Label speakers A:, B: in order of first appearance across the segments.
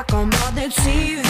A: acomodem-se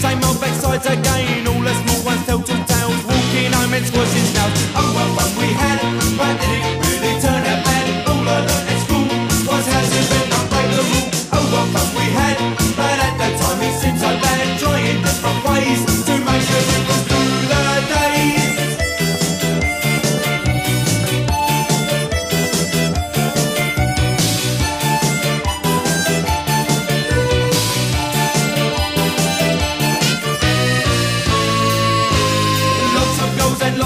A: Same old backsides again. All the small ones tell two tales. Walking home and squashing snails. Oh, what fun we had, but did it really turn out bad? All I learned at school was how to bend and break the rule. Oh, what fun we had,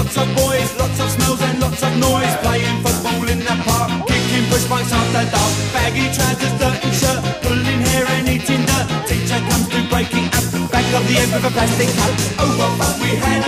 A: lots of boys, lots of smells and lots of noise. Playing football in the park, kicking push bikes after dark. Baggy trousers, dirty shirt, pulling hair and eating dirt. Teacher comes to break it up, back of the end with a plastic cup. Oh, what fun we had,